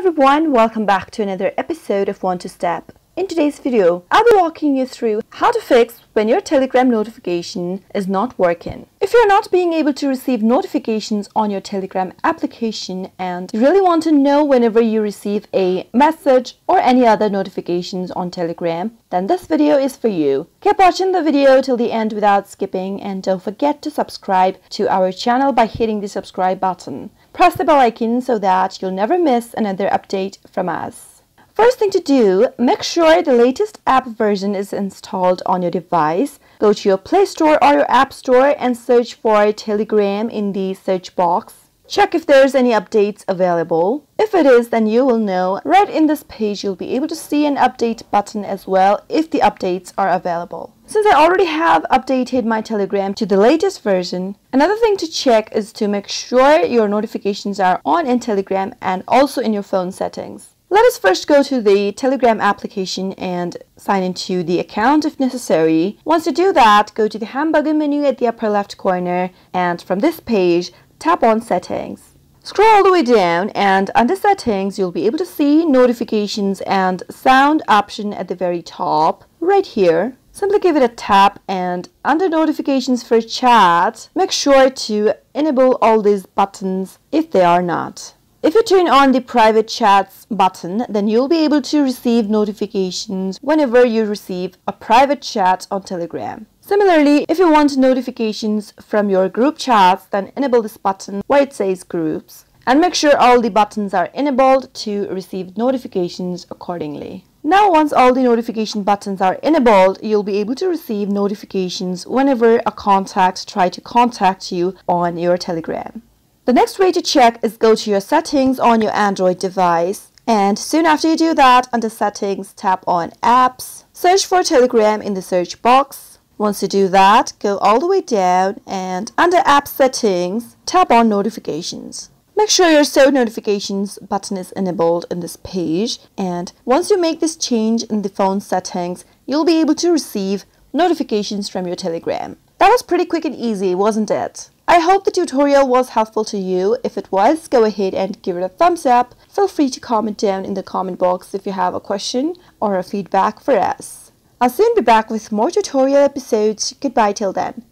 everyone, welcome back to another episode of One2Step. In today's video, I'll be walking you through how to fix when your Telegram notification is not working. If you're not being able to receive notifications on your Telegram application and you really want to know whenever you receive a message or any other notifications on Telegram, then this video is for you. Keep watching the video till the end without skipping and don't forget to subscribe to our channel by hitting the subscribe button. Press the bell icon so that you'll never miss another update from us. First thing to do, make sure the latest app version is installed on your device. Go to your Play Store or your App Store and search for Telegram in the search box. Check if there's any updates available. If it is, then you will know. Right in this page, you'll be able to see an update button as well if the updates are available. Since I already have updated my Telegram to the latest version, another thing to check is to make sure your notifications are on in Telegram and also in your phone settings. Let us first go to the Telegram application and sign into the account if necessary. Once you do that, go to the hamburger menu at the upper left corner and from this page, tap on Settings. Scroll all the way down and under Settings, you'll be able to see Notifications and Sound option at the very top, right here. Simply give it a tap and under Notifications for Chat, make sure to enable all these buttons if they are not. If you turn on the private chats button, then you'll be able to receive notifications whenever you receive a private chat on Telegram. Similarly, if you want notifications from your group chats, then enable this button where it says groups and make sure all the buttons are enabled to receive notifications accordingly. Now once all the notification buttons are enabled, you'll be able to receive notifications whenever a contact try to contact you on your Telegram. The next way to check is go to your settings on your Android device. And soon after you do that, under settings, tap on apps, search for Telegram in the search box. Once you do that, go all the way down and under app settings, tap on notifications. Make sure your show notifications button is enabled in this page and once you make this change in the phone settings, you'll be able to receive notifications from your Telegram. That was pretty quick and easy, wasn't it? I hope the tutorial was helpful to you. If it was, go ahead and give it a thumbs up. Feel free to comment down in the comment box if you have a question or a feedback for us. I'll soon be back with more tutorial episodes. Goodbye till then.